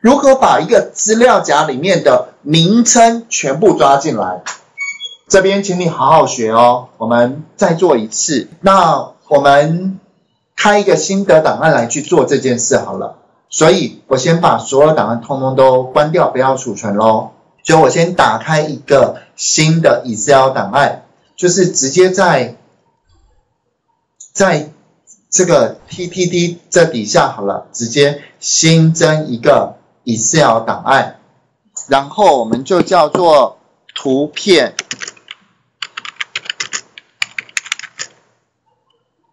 如何把一个资料夹里面的名称全部抓进来？这边请你好好学哦。我们再做一次。那我们开一个新的档案来去做这件事好了。所以我先把所有档案通通都关掉，不要储存喽。就我先打开一个新的 Excel 档案，就是直接在在这个 TTD 这底下好了，直接新增一个 Excel 档案，然后我们就叫做图片，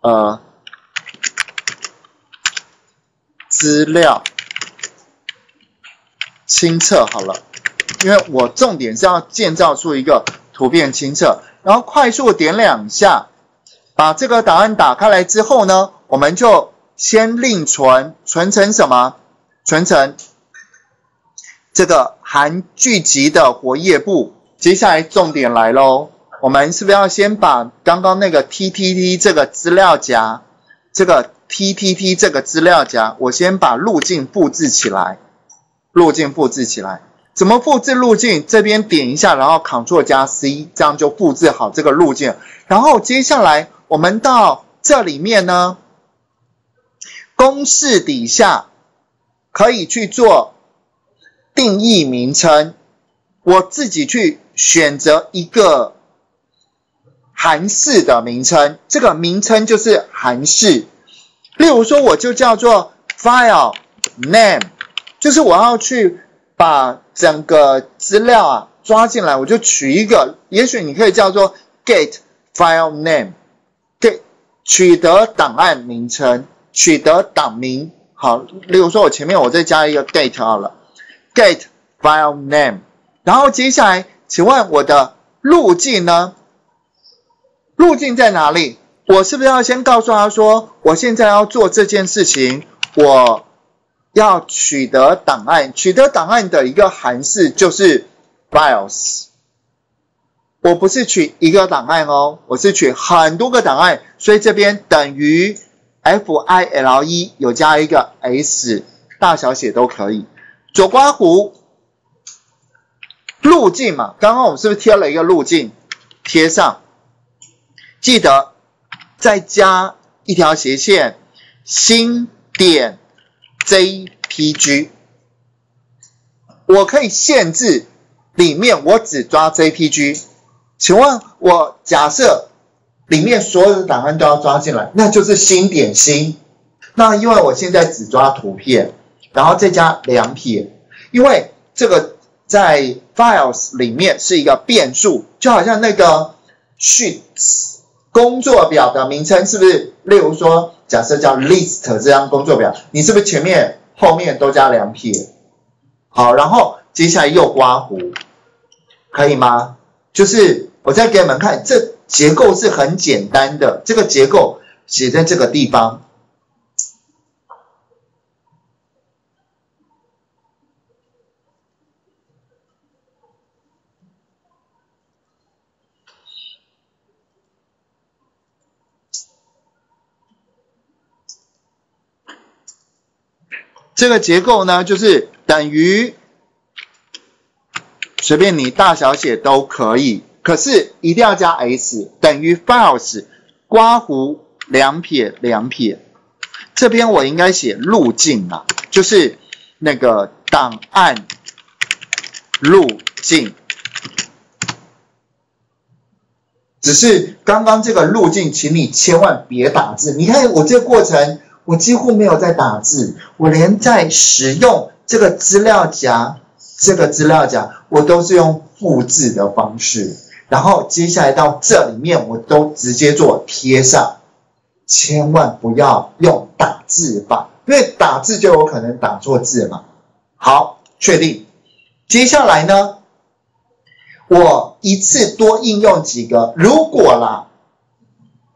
呃。资料清测好了，因为我重点是要建造出一个图片清测，然后快速点两下，把这个档案打开来之后呢，我们就先另存，存成什么？存成这个含聚集的活页簿。接下来重点来喽，我们是不是要先把刚刚那个 TTT 这个资料夹这个？T T T 这个资料夹，我先把路径复制起来。路径复制起来，怎么复制路径？这边点一下，然后 Ctrl 加 C，这样就复制好这个路径。然后接下来我们到这里面呢，公式底下可以去做定义名称，我自己去选择一个函式的名称，这个名称就是函式。例如说，我就叫做 file name，就是我要去把整个资料啊抓进来，我就取一个，也许你可以叫做 get file name，get 取得档案名称，取得档名。好，例如说，我前面我再加一个 get 好了，get file name，然后接下来，请问我的路径呢？路径在哪里？我是不是要先告诉他说，我现在要做这件事情，我要取得档案，取得档案的一个函式就是 files。我不是取一个档案哦，我是取很多个档案，所以这边等于 file 有加一个 s，大小写都可以。左刮弧路径嘛，刚刚我们是不是贴了一个路径贴上？记得。再加一条斜线，新点 JPG，我可以限制里面我只抓 JPG。请问我假设里面所有的档案都要抓进来，那就是新点新。那因为我现在只抓图片，然后再加两撇，因为这个在 Files 里面是一个变数，就好像那个 Sheets。工作表的名称是不是？例如说，假设叫 list 这张工作表，你是不是前面、后面都加两撇？好，然后接下来又刮胡，可以吗？就是我再给你们看，这结构是很简单的，这个结构写在这个地方。这个结构呢，就是等于随便你大小写都可以，可是一定要加 s 等于 files 刮弧两撇两撇，这边我应该写路径啊，就是那个档案路径，只是刚刚这个路径，请你千万别打字，你看我这个过程。我几乎没有在打字，我连在使用这个资料夹，这个资料夹我都是用复制的方式，然后接下来到这里面我都直接做贴上，千万不要用打字法，因为打字就有可能打错字嘛。好，确定。接下来呢，我一次多应用几个，如果啦。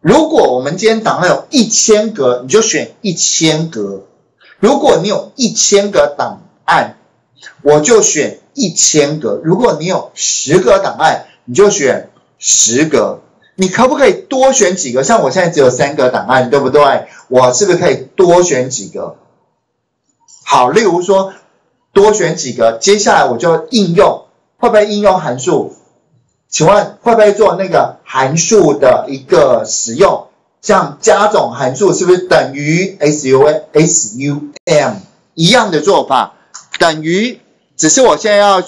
如果我们今天档案有一千格，你就选一千格；如果你有一千个档案，我就选一千格；如果你有十个档案，你就选十个。你可不可以多选几个？像我现在只有三个档案，对不对？我是不是可以多选几个？好，例如说多选几个，接下来我就应用，会不会应用函数？请问会不会做那个函数的一个使用？像加总函数是不是等于 sum sum 一样的做法？等于，只是我现在要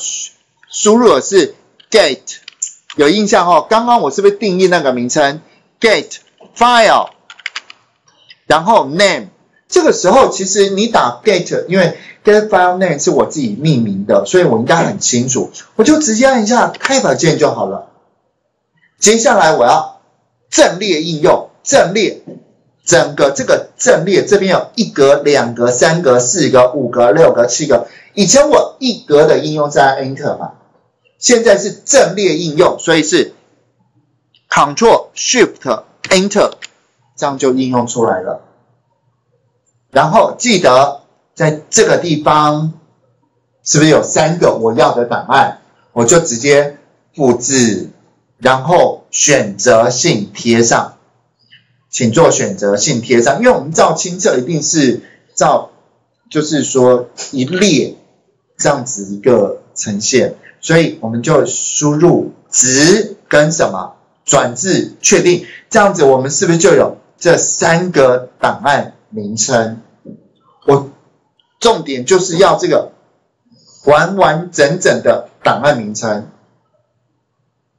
输入的是 get，有印象哦？刚刚我是不是定义那个名称 get file，然后 name？这个时候其实你打 get，因为 get file name 是我自己命名的，所以我应该很清楚，我就直接按一下 Tab 键就好了。接下来我要阵列应用，阵列整个这个阵列这边有一格、两格、三格、四格、五格、六格、七格。以前我一格的应用在 Enter 嘛，现在是阵列应用，所以是 Ctrl Shift Enter，这样就应用出来了。然后记得在这个地方是不是有三个我要的档案？我就直接复制，然后选择性贴上，请做选择性贴上，因为我们照清册一定是照，就是说一列这样子一个呈现，所以我们就输入值跟什么转至确定，这样子我们是不是就有这三个档案？名称，我重点就是要这个完完整整的档案名称。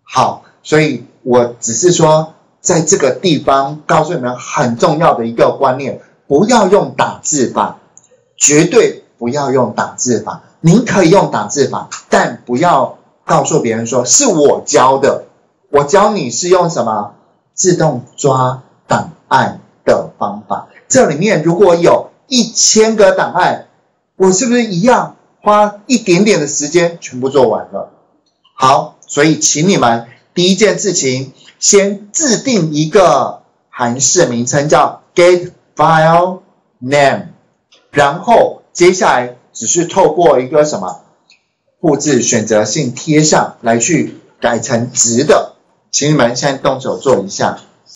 好，所以我只是说，在这个地方告诉你们很重要的一个观念，不要用打字法，绝对不要用打字法。您可以用打字法，但不要告诉别人说是我教的。我教你是用什么自动抓档案的方法。这里面如果有一千个档案，我是不是一样花一点点的时间全部做完了？好，所以请你们第一件事情先制定一个函式名称，叫 get file name，然后接下来只是透过一个什么复制选择性贴上来去改成值的，请你们现在动手做一下。